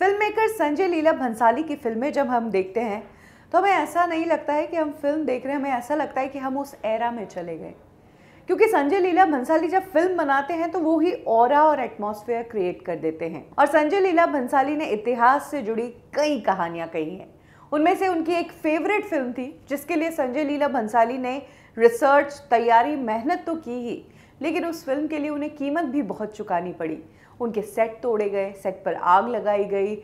Film maker Sanjay Leela Bhansali की फ़िल्में जब हम देखते हैं तो हमें ऐसा नहीं लगता है कि हम फ़िल्म देख रहे हैं, हमें ऐसा लगता है कि हम उस एरा में चले गए। क्योंकि संजय लीला भंसाली जब फ़िल्म बनाते हैं तो वो ही और और एटमॉस्फेयर क्रिएट कर देते हैं। और संजय लीला भंसाली ने इतिहास से जुड़ी कई कहानियाँ कही हैं। उनमें से उनकी एक फेवरेट फ़िल्म थी, जिसके लिए संजय लीला भंसाली ने रिसर्च तैयारी, मेहनत तो की ही। लेकिन उस फ़िल्म के लिए उन्हें कीमत भी बहुत चुकानी पड़ी। उनके सेट तोड़े गए सेट पर आग लगाई गई,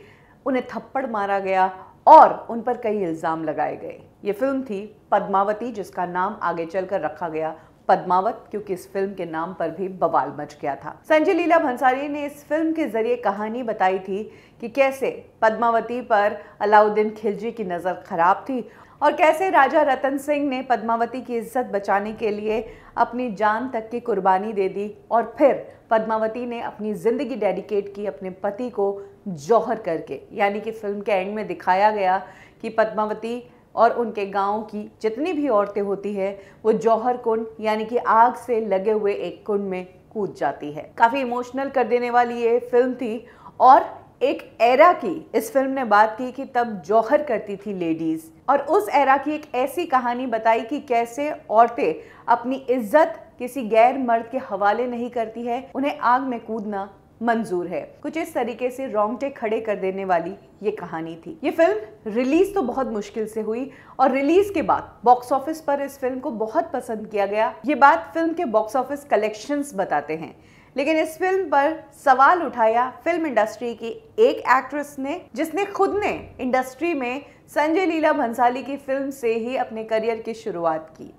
उन्हें थप्पड़ मारा गया और उन पर कई इल्ज़ाम लगाए गए। ये फ़िल्म थी पद्मावती, जिसका नाम आगे चलकर रखा गया पद्मावत, क्योंकि इस फ़िल्म के नाम पर भी बवाल मच गया था। संजय लीला भंसाली ने इस फ़िल्म के ज़रिए कहानी बताई थी कि कैसे पद्मावती पर अलाउद्दीन खिलजी की नज़र खराब थी और कैसे राजा रतन सिंह ने पद्मावती की इज़्ज़त बचाने के लिए अपनी जान तक की कुर्बानी दे दी और फिर पद्मावती ने अपनी ज़िंदगी डेडिकेट की अपने पति को जौहर करके। यानी कि फ़िल्म के एंड में दिखाया गया कि पद्मावती और उनके गाँव की जितनी भी औरतें होती है, वो जौहर कुंड, यानी कि आग से लगे हुए एक कुंड में कूद जाती है। काफ़ी इमोशनल कर देने वाली ये फ़िल्म थी और एक एरा की इस फ़िल्म ने बात की कि तब जौहर करती थी लेडीज़ और उस एरा की एक ऐसी कहानी बताई कि कैसे औरतें अपनी इज़्ज़त किसी गैर मर्द के हवाले नहीं करती है, उन्हें आग में कूदना मंजूर है। कुछ इस तरीके से रोंगटे खड़े कर देने वाली ये कहानी थी। ये फ़िल्म रिलीज़ तो बहुत मुश्किल से हुई और रिलीज़ के बाद बॉक्स ऑफ़िस पर इस फ़िल्म को बहुत पसंद किया गया। ये बात फ़िल्म के बॉक्स ऑफ़िस कलेक्शंस बताते हैं। लेकिन इस फ़िल्म पर सवाल उठाया फ़िल्म इंडस्ट्री की एक एक्ट्रेस ने, जिसने खुद ने इंडस्ट्री में संजय लीला भंसाली की फ़िल्म से ही अपने करियर की शुरुआत की।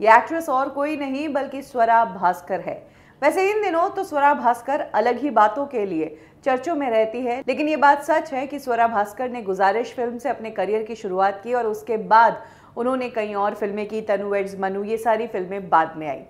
ये एक्ट्रेस और कोई नहीं, बल्कि स्वरा भास्कर है। वैसे इन दिनों तो स्वरा भास्कर अलग ही बातों के लिए चर्चों में रहती है, लेकिन ये बात सच है कि स्वरा भास्कर ने गुजारिश फ़िल्म से अपने करियर की शुरुआत की और उसके बाद उन्होंने कई और फ़िल्में की। तनु वेड्स मनु, ये सारी फ़िल्में बाद में आई।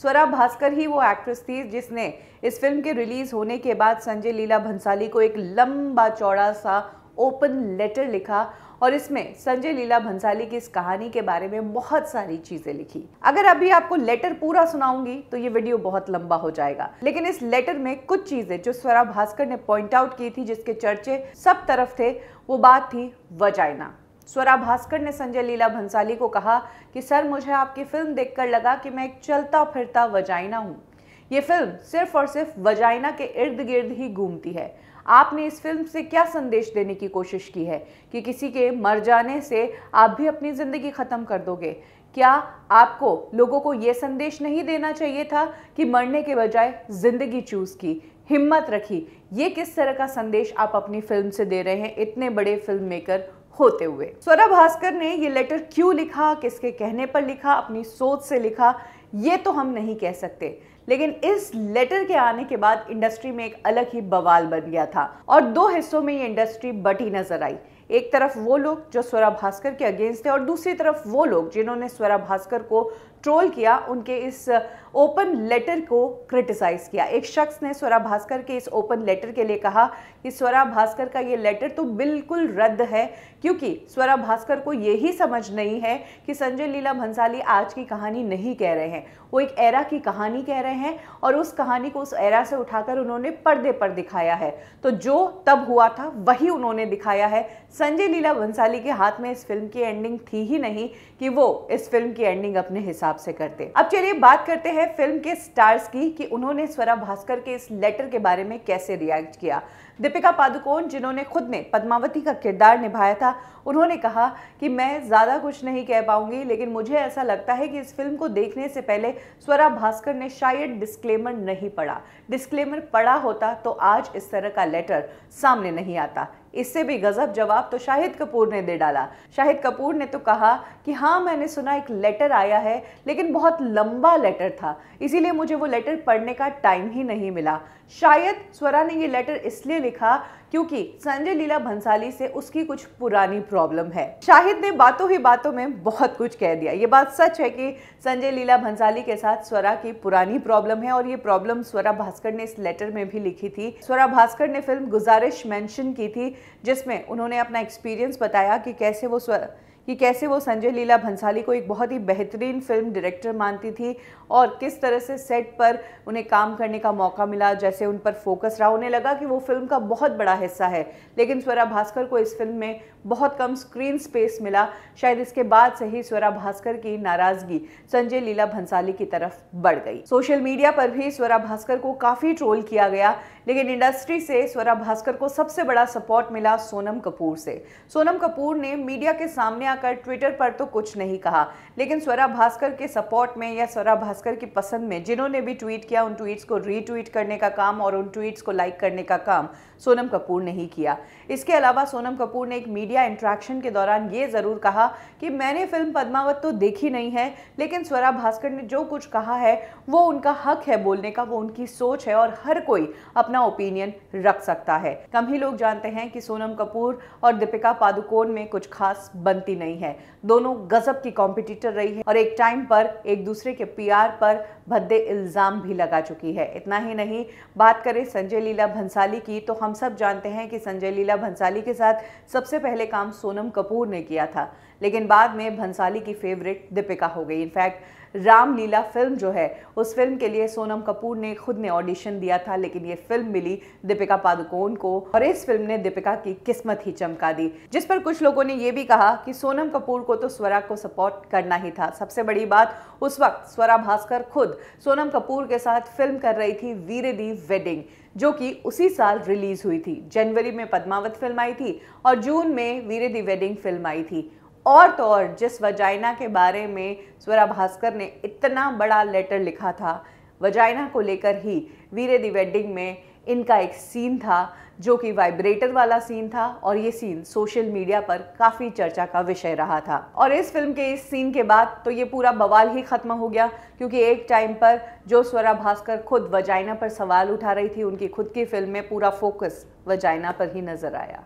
स्वरा भास्कर ही वो एक्ट्रेस थी जिसने इस फ़िल्म के रिलीज़ होने के बाद संजय लीला भंसाली को एक लंबा चौड़ा सा ओपन लेटर लिखा और इसमें संजय लीला भंसाली की इस कहानी के बारे में बहुत सारी चीज़ें लिखी। अगर अभी आपको लेटर पूरा सुनाऊँगी तो ये वीडियो बहुत लंबा हो जाएगा। लेकिन इस लेटर में कुछ चीज़ें जो स्वरा भास्कर ने पॉइंट आउट की थी, जिसके चर्चे सब तरफ़ थे, वो बात थी वजाइना। स्वरा भास्कर ने संजय लीला भंसाली को कहा कि, सर, मुझे आपकी फ़िल्म देखकर लगा कि मैं एक चलता फिरता वजाइना हूँ। ये फ़िल्म सिर्फ़ और सिर्फ़ वजाइना के इर्द गिर्द ही घूमती है। आपने इस फ़िल्म से क्या संदेश देने की कोशिश की है कि किसी के मर जाने से आप भी अपनी ज़िंदगी ख़त्म कर दोगे? क्या आपको, लोगों को ये संदेश नहीं देना चाहिए था कि मरने के बजाय ज़िंदगी चूज़ की, हिम्मत रखी? ये किस तरह का संदेश आप अपनी फ़िल्म से दे रहे हैं? इतने बड़े फ़िल्म मेकर होते हुए। स्वरा भास्कर ने ये लेटर क्यों लिखा, किसके कहने पर लिखा, अपनी सोच से लिखा, ये तो हम नहीं कह सकते। लेकिन इस लेटर के आने के बाद इंडस्ट्री में एक अलग ही बवाल बन गया था और दो हिस्सों में ये इंडस्ट्री बटी नज़र आई। एक तरफ़ वो लोग जो स्वरा भास्कर के अगेंस्ट थे और दूसरी तरफ़ वो लोग जिन्होंने स्वरा भास्कर को ट्रोल किया, उनके इस ओपन लेटर को क्रिटिसाइज किया। एक शख्स ने स्वरा भास्कर के इस ओपन लेटर के लिए कहा कि स्वरा भास्कर का ये लेटर तो बिल्कुल रद्द है, क्योंकि स्वरा भास्कर को यही समझ नहीं है कि संजय लीला भंसाली आज की कहानी नहीं कह रहे हैं। वो एक एरा की कहानी कह रहे हैं और उस कहानी को उस एरा से उठाकर उन्होंने पर्दे पर दिखाया है। तो जो तब हुआ था, वही उन्होंने दिखाया है। संजय लीला भंसाली के हाथ में इस फ़िल्म की एंडिंग थी ही नहीं कि वो इस फ़िल्म की एंडिंग अपने हिसाब से करते अब चलिए बात करते हैं फ़िल्म के स्टार्स की कि उन्होंने स्वरा भास्कर के इस लेटर के बारे में कैसे रिएक्ट किया। दीपिका पादुकोण, जिन्होंने खुद ने पद्मावती का किरदार निभाया था, उन्होंने कहा कि मैं ज़्यादा कुछ नहीं कह पाऊँगी, लेकिन मुझे ऐसा लगता है कि इस फ़िल्म को देखने से पहले स्वरा भास्कर ने शायद डिस्क्लेमर नहीं पढ़ा। डिस्क्लेमर पढ़ा होता तो आज इस तरह का लेटर सामने नहीं आता। इससे भी गजब जवाब तो शाहिद कपूर ने दे डाला। शाहिद कपूर ने तो कहा कि हाँ मैंने सुना एक लेटर आया है, लेकिन बहुत लंबा लेटर था। इसीलिए मुझे वो लेटर पढ़ने का टाइम ही नहीं मिला। शायद स्वरा ने ये लेटर इसलिए लिखा क्योंकि संजय लीला भंसाली से उसकी कुछ पुरानी प्रॉब्लम है। शाहिद ने बातों ही बातों में बहुत कुछ कह दिया। ये बात सच है कि संजय लीला भंसाली के साथ स्वरा की पुरानी प्रॉब्लम है और ये प्रॉब्लम स्वरा भास्कर ने इस लेटर में भी लिखी थी। स्वरा भास्कर ने फ़िल्म गुजारिश मैंशन की थी, जिसमें उन्होंने अपना एक्सपीरियंस बताया कि कैसे वो स्वर कि कैसे वो संजय लीला भंसाली को एक बहुत ही बेहतरीन फ़िल्म डायरेक्टर मानती थी और किस तरह से सेट पर उन्हें काम करने का मौका मिला, जैसे उन पर फोकस रहा। उन्हें लगा कि वो फ़िल्म का बहुत बड़ा हिस्सा है, लेकिन स्वरा भास्कर को इस फ़िल्म में बहुत कम स्क्रीन स्पेस मिला। शायद इसके बाद से ही स्वरा भास्कर की नाराज़गी संजय लीला भंसाली की तरफ़ बढ़ गई। सोशल मीडिया पर भी स्वरा भास्कर को काफ़ी ट्रोल किया गया लेकिन इंडस्ट्री से स्वरा भास्कर को सबसे बड़ा सपोर्ट मिला सोनम कपूर से। सोनम कपूर ने मीडिया के सामने आकर ट्विटर पर तो कुछ नहीं कहा, लेकिन स्वरा भास्कर के सपोर्ट में या स्वरा भास्कर की पसंद में जिन्होंने भी ट्वीट किया, उन ट्वीट्स को रीट्वीट करने का काम और उन ट्वीट्स को लाइक करने का काम सोनम कपूर ने ही किया। इसके अलावा सोनम कपूर ने एक मीडिया इंट्रैक्शन के दौरान ये ज़रूर कहा कि मैंने फ़िल्म पद्मावत तो देखी नहीं है, लेकिन स्वरा भास्कर ने जो कुछ कहा है, वो उनका हक है बोलने का, वो उनकी सोच है और हर कोई अपना ओपिनियन रख सकता है। कम ही लोग जानते हैं कि सोनम कपूर और दीपिका पादुकोण में कुछ खास बनती नहीं है। दोनों गजब की कॉम्पिटिटर रही है और एक टाइम पर एक दूसरे के पीआर पर भद्दे इल्ज़ाम भी लगा चुकी है। इतना ही नहीं, बात करें संजय लीला भंसाली की तो हम सब जानते हैं कि संजय लीला भंसाली के साथ सबसे पहले काम सोनम कपूर ने किया था, लेकिन बाद में भंसाली की फेवरेट दीपिका हो गई। इनफैक्ट रामलीला फ़िल्म जो है, उस फ़िल्म के लिए सोनम कपूर ने खुद ने ऑडिशन दिया था, लेकिन ये फ़िल्म मिली दीपिका पादुकोण को और इस फ़िल्म ने दीपिका की किस्मत ही चमका दी, जिस पर कुछ लोगों ने ये भी कहा कि सोनम कपूर को तो स्वरा को सपोर्ट करना ही था। सबसे बड़ी बात, उस वक्त स्वरा भास्कर खुद सोनम कपूर के साथ फ़िल्म कर रही थी वीरे दी वेडिंग जो कि उसी साल रिलीज़ हुई थी। जनवरी में पद्मावत फ़िल्म आई थी और जून में वीरे दी वेडिंग फ़िल्म आई थी। और तो और जिस वजाइना के बारे में स्वरा भास्कर ने इतना बड़ा लेटर लिखा था, वजाइना को लेकर ही वीरे दी वेडिंग में इनका एक सीन था, जो कि वाइब्रेटर वाला सीन था और ये सीन सोशल मीडिया पर काफ़ी चर्चा का विषय रहा था। और इस फ़िल्म के इस सीन के बाद तो ये पूरा बवाल ही खत्म हो गया, क्योंकि एक टाइम पर जो स्वरा भास्कर खुद वजाइना पर सवाल उठा रही थी, उनकी खुद की फ़िल्म में पूरा फोकस वजाइना पर ही नज़र आया।